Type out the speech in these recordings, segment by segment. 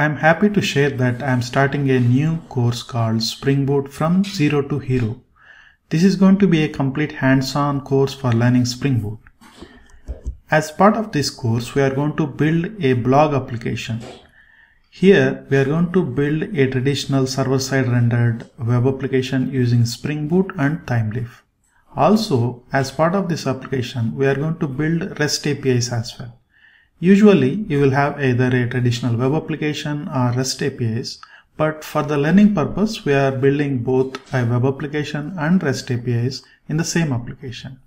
I'm happy to share that I'm starting a new course called Spring Boot from Zero to Hero. This is going to be a complete hands-on course for learning Spring Boot. As part of this course, we are going to build a blog application. Here, we are going to build a traditional server-side rendered web application using Spring Boot and Thymeleaf. Also, as part of this application, we are going to build REST APIs as well. Usually, you will have either a traditional web application or REST APIs, but for the learning purpose, we are building both a web application and REST APIs in the same application.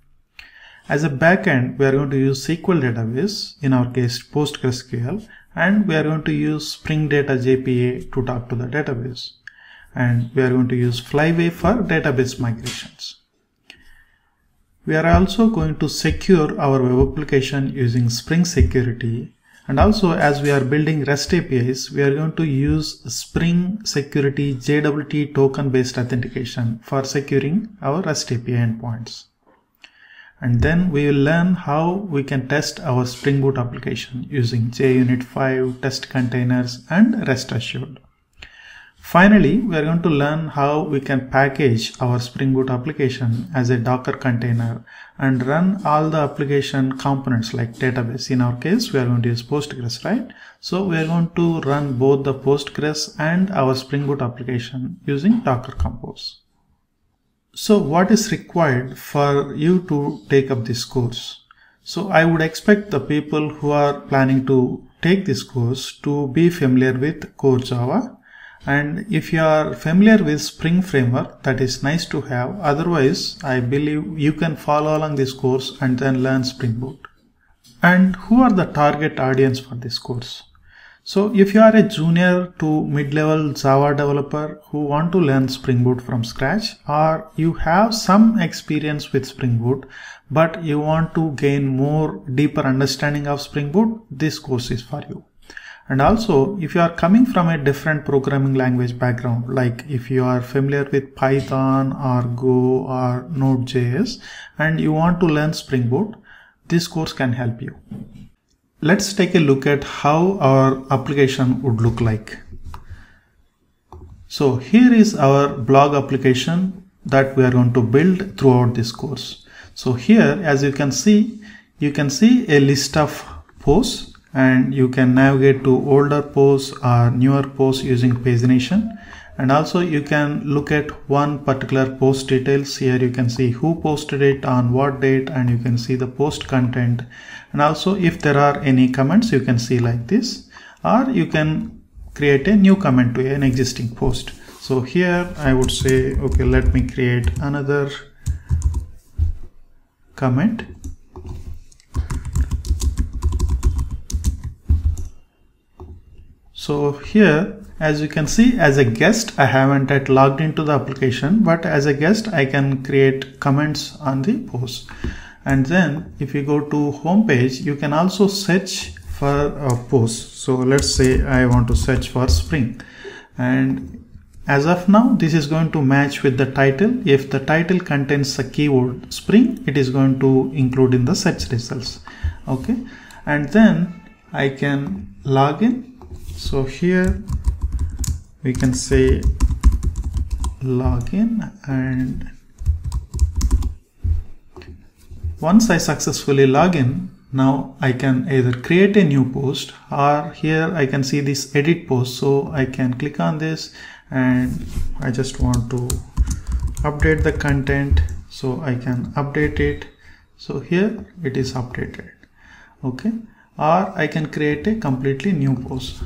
As a backend, we are going to use SQL database, in our case PostgreSQL, and we are going to use Spring Data JPA to talk to the database. And we are going to use Flyway for database migrations. We are also going to secure our web application using Spring Security. And also as we are building REST APIs, we are going to use Spring Security JWT token based authentication for securing our REST API endpoints. And then we will learn how we can test our Spring Boot application using JUnit 5, Testcontainers and REST assured. Finally, we are going to learn how we can package our Spring Boot application as a Docker container and run all the application components like database. In our case, we are going to use Postgres, right? So we are going to run both the Postgres and our Spring Boot application using Docker Compose. So what is required for you to take up this course? So I would expect the people who are planning to take this course to be familiar with core Java and if you are familiar with spring framework that is nice to have. Otherwise i believe you can follow along this course and then learn spring boot. And who are the target audience for this course? So if you are a junior to mid-level java developer who want to learn spring boot from scratch or you have some experience with spring boot but you want to gain more deeper understanding of spring boot this course is for you and also if you are coming from a different programming language background like if you are familiar with python or go or node.js and you want to learn spring boot this course can help you. Let's take a look at how our application would look like. So here is our blog application that we are going to build throughout this course. So here as you can see you can see a list of posts and you can navigate to older posts or newer posts using pagination. And also you can look at one particular post details. Here you can see who posted it on what date and you can see the post content. And also if there are any comments you can see like this. Or you can create a new comment to an existing post. So here I would say okay let me create another comment So here, as you can see, as a guest, I haven't yet logged into the application, but as a guest, I can create comments on the post. And then if you go to home page, you can also search for a post. So let's say I want to search for spring and as of now, this is going to match with the title. If the title contains the keyword spring, it is going to include in the search results. Okay. And then I can log in so here we can say login and once I successfully log in now I can either create a new post or here I can see this edit post. So I can click on this and I just want to update the content. So I can update it. So here it is updated. Okay. Or I can create a completely new post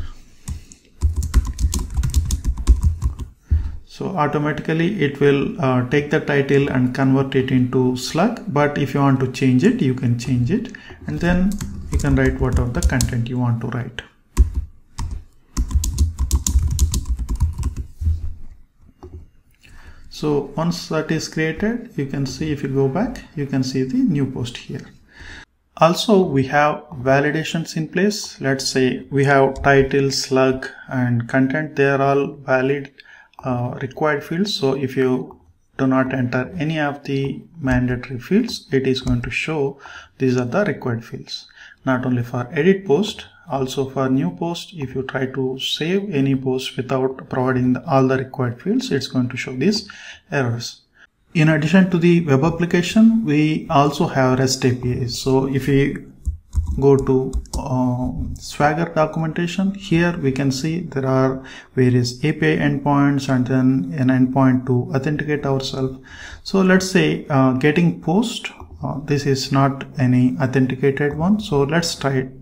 so automatically it will uh, take the title and convert it into slug but if you want to change it you can change it and then you can write whatever the content you want to write. So once that is created you can see if you go back you can see the new post here. Also we have validations in place. Let's say we have title slug and content. They are all valid uh, required fields. So if you do not enter any of the mandatory fields it is going to show these are the required fields. Not only for edit post also for new post if you try to save any post without providing the, all the required fields it's going to show these errors. In addition to the web application we also have rest apis so if we go to uh, swagger documentation. Here we can see there are various api endpoints and then an endpoint to authenticate ourselves. So let's say uh, getting post uh, this is not any authenticated one. So let's try it.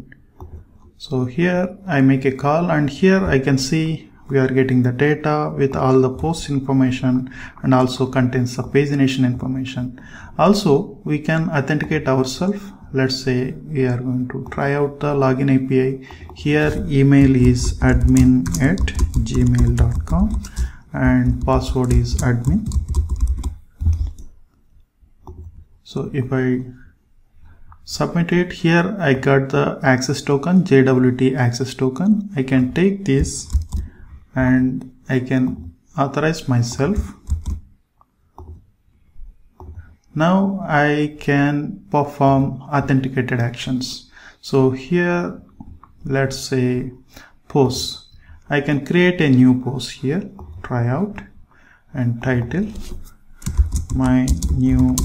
So here I make a call and here I can see we are getting the data with all the post information and also contains the pagination information. Also we can authenticate ourselves let's say we are going to try out the login API here email is admin at gmail.com and password is admin. So if I submit it here I got the access token JWT access token. I can take this and I can authorize myself now I can perform authenticated actions. So here let's say post I can create a new post here try out and title my new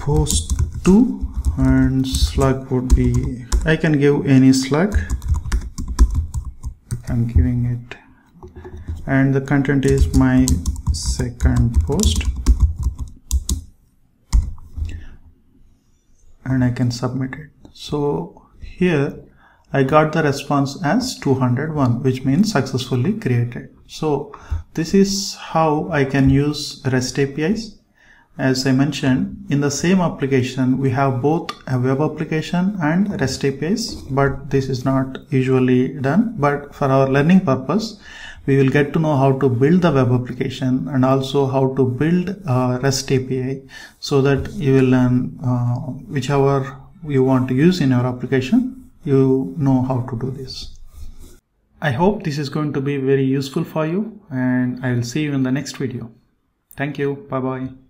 post 2 and slug would be I can give any slug. I'm giving it. And the content is my second post and I can submit it. So here I got the response as 201 which means successfully created. So this is how I can use REST APIs. As I mentioned, in the same application, we have both a web application and REST APIs, but this is not usually done. But for our learning purpose, we will get to know how to build the web application and also how to build a REST API so that you will learn uh, whichever you want to use in your application, you know how to do this. I hope this is going to be very useful for you and I will see you in the next video. Thank you. Bye bye.